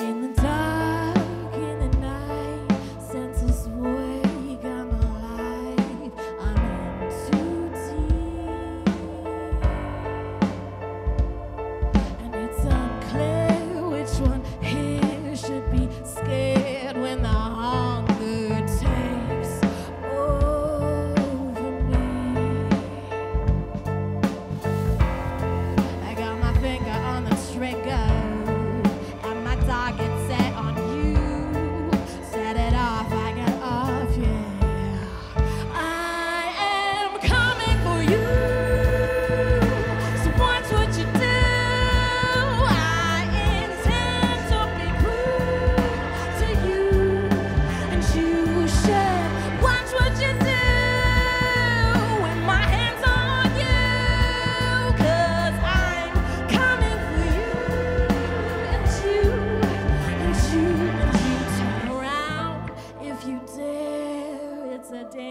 in the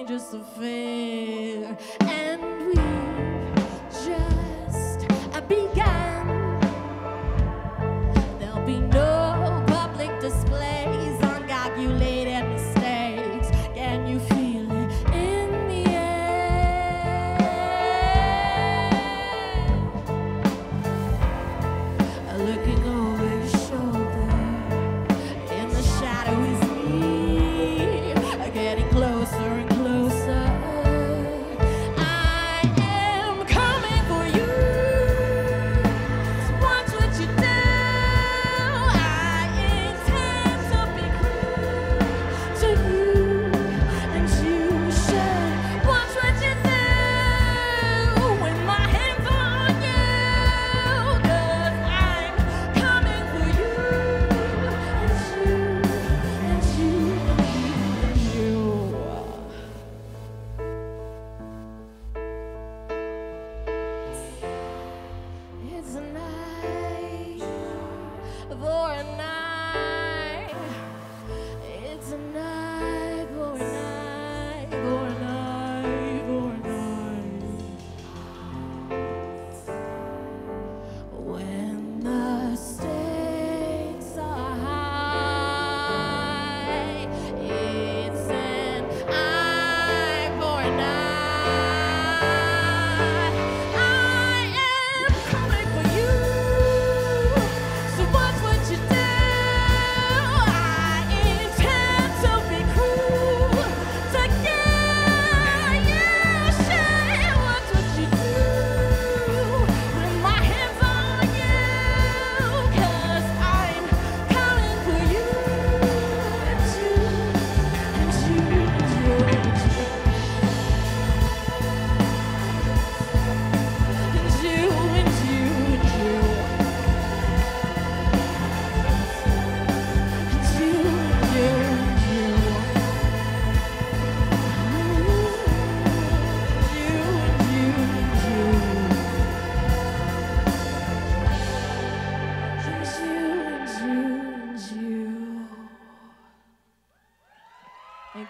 Just a fair, And we just began. There'll be no public displays, uncalculated mistakes. Can you feel it in the air? I Look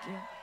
Thank you.